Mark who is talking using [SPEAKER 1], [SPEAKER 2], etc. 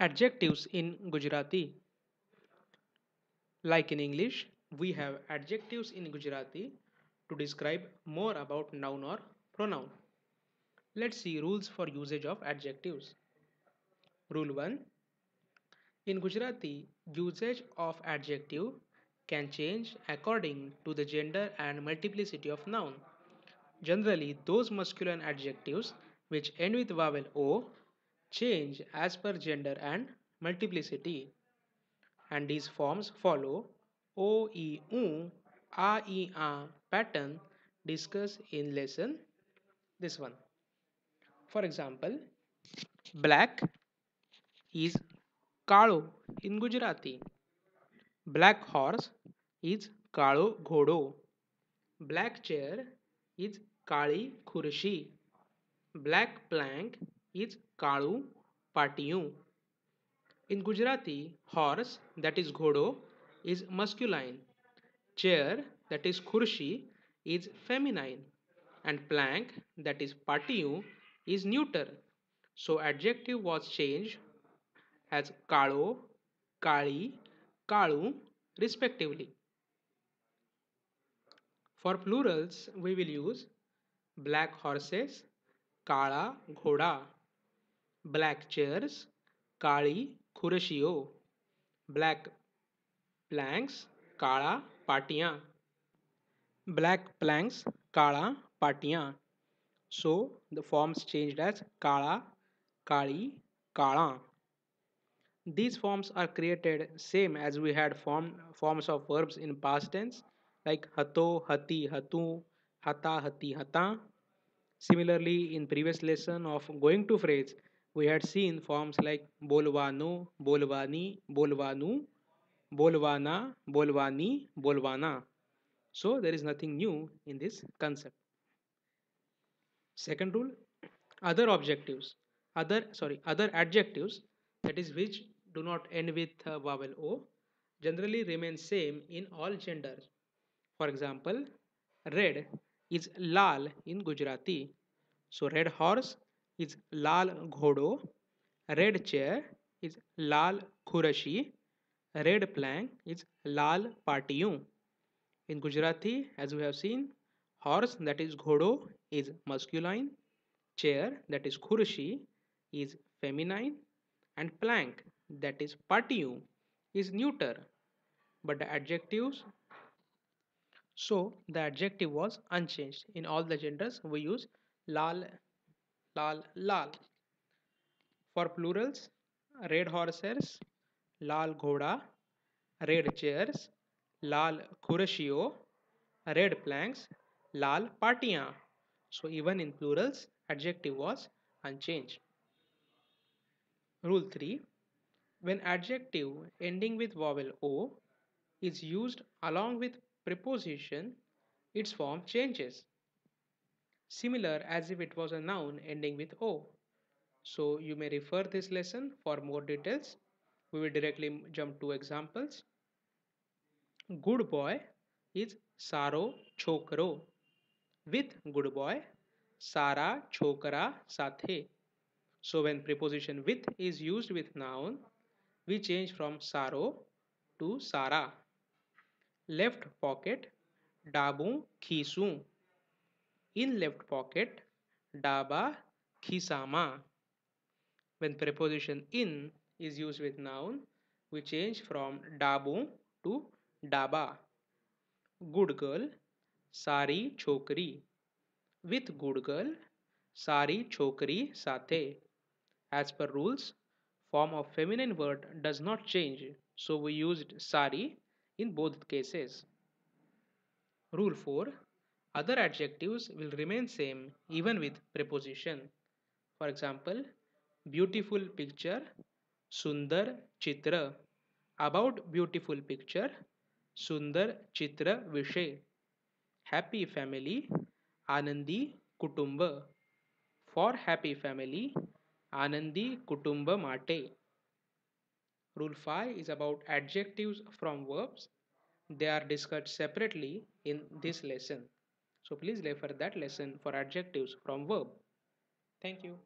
[SPEAKER 1] Adjectives in Gujarati. Like in English, we have adjectives in Gujarati to describe more about noun or pronoun. Let's see rules for usage of adjectives. Rule 1 In Gujarati, usage of adjective can change according to the gender and multiplicity of noun. Generally, those masculine adjectives which end with vowel O change as per gender and multiplicity. And these forms follow O, E, U, A, E, A pattern discussed in lesson this one. For example, black is kalo in Gujarati. Black horse is kalo ghodo. Black chair is kali khurshi. Black plank is Kalu Patiyu. In Gujarati, horse that is ghodo is masculine, chair that is khurshi is feminine, and plank that is patiyu is neuter. So adjective was changed as kalo, kali, kalu respectively. For plurals, we will use black horses, kala ghoda black chairs, kali khurashiyo, black planks, kala patiyan, black planks, kala patiyan. So the forms changed as kala, kali, kala. These forms are created same as we had form, forms of verbs in past tense like hato, hati, hatu, hata, hati, hata. Similarly, in previous lesson of going to phrase, we had seen forms like bolvano, bolvani, bolvanu, bolvana, bolvani, bolvana. So there is nothing new in this concept. Second rule, other objectives, other sorry, other adjectives that is which do not end with uh, vowel o generally remain same in all genders. For example, red is lal in Gujarati. So red horse is Lal Ghodo, red chair is Lal Khurashi, red plank is Lal Patiyu. In Gujarati, as we have seen, horse that is Ghodo is masculine, chair that is Khurashi is feminine, and plank that is Patiyu is neuter. But the adjectives so the adjective was unchanged. In all the genders, we use lal lal lal. For plurals red horses lal ghoda red chairs lal khurashio red planks lal patiya so even in plurals adjective was unchanged. Rule 3 when adjective ending with vowel o is used along with preposition its form changes similar as if it was a noun ending with O. So you may refer this lesson for more details. We will directly jump to examples. Good boy is Saro Chokro. With good boy, Sara Chokra Sathe. So when preposition with is used with noun, we change from Saro to Sara. Left pocket, Dabu Khisu in left pocket daba khisama when preposition in is used with noun we change from dabu to daba. Good girl sari chokri. With good girl sari chokri sathe. As per rules form of feminine word does not change so we used sari in both cases. Rule 4 other adjectives will remain same even with preposition. For example, beautiful picture, Sundar Chitra. About beautiful picture, Sundar Chitra Vishay. Happy family, Anandi Kutumba. For happy family, Anandi Kutumba Mate. Rule 5 is about adjectives from verbs. They are discussed separately in this lesson. So please refer that lesson for adjectives from verb. Thank you.